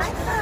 Bye.